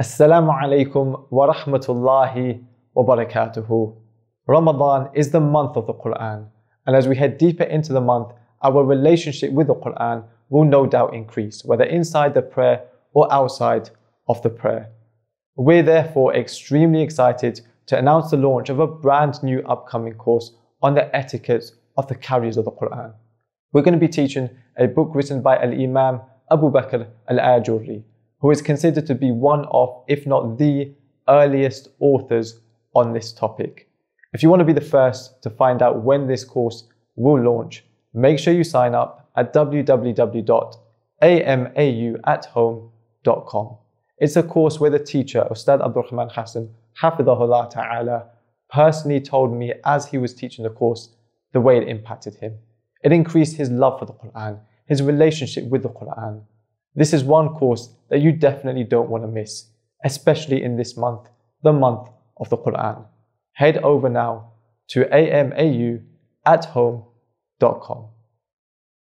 Assalamu alaikum wa rahmatullahi wa barakatuhu. Ramadan is the month of the Quran, and as we head deeper into the month, our relationship with the Quran will no doubt increase, whether inside the prayer or outside of the prayer. We're therefore extremely excited to announce the launch of a brand new upcoming course on the etiquette of the carriers of the Quran. We're going to be teaching a book written by Al Imam Abu Bakr Al Ajurri who is considered to be one of, if not the earliest authors on this topic. If you want to be the first to find out when this course will launch, make sure you sign up at www.amauathome.com. It's a course where the teacher, Ustadh Abdul Hassan, Hafidahullah Ta'ala, personally told me as he was teaching the course the way it impacted him. It increased his love for the Quran, his relationship with the Quran, this is one course that you definitely don't want to miss, especially in this month, the month of the Quran. Head over now to amauathome.com.